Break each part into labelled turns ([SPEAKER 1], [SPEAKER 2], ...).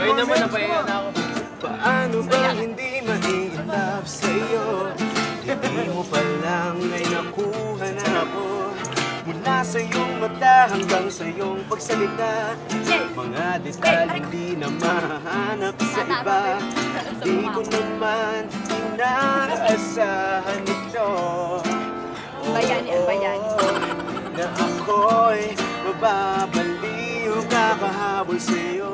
[SPEAKER 1] Sorry naman, napahinga na ako.
[SPEAKER 2] Paano ba hindi ma-in-love sa'yo? Hindi mo pa lang ay nakuha na ako. Mula sa iyong mata hanggang sa iyong pagsalita. Mga detalye hindi na mahanap sa iba. Di ko naman inaasahan ito.
[SPEAKER 3] Bayani, bayani.
[SPEAKER 2] Na ako'y mababaliw kakahabol sa'yo.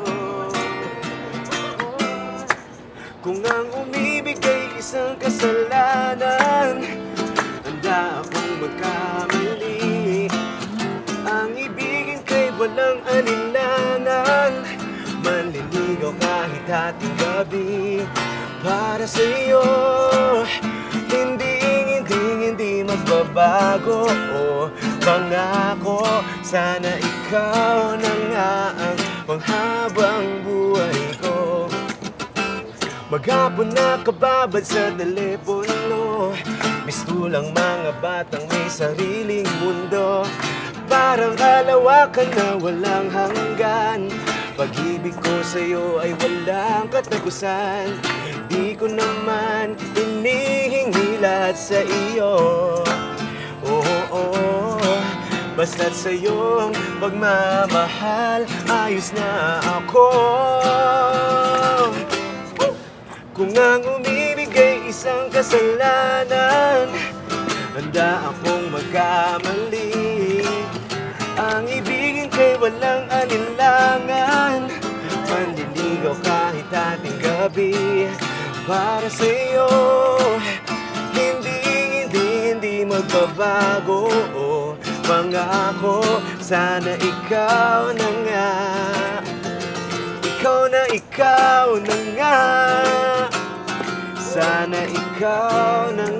[SPEAKER 2] Kung ang umibig ay isang kasalanan Handa akong magkamali. Ang ibigin kay walang alinlangan Manliligaw kahit hating gabi. Para sa iyo Hindi, hindi, hindi magbabago. Oh, Pangako, sana ikaw na nga ang panghabang buhay ko. Maghapon na kababad sa telepono. Mistulang mga batang may sariling mundo. Parang kalawakan na walang hanggan. Pag-ibig ko sa'yo ay walang katapusan Di ko naman hinihingi lahat sa iyo Basta't sa pagmamahal Ayos na ako. Kung ang umibig ay isang kasalanan Handa akong magkamali. Ang ibigin kay walang alinlangan Manliligaw kahit ating gabi. Para sa iyo Hindi, hindi, hindi magbabago Pangako, sana ikaw na nga. Ikaw na ikaw na nga. Sana ikaw na nga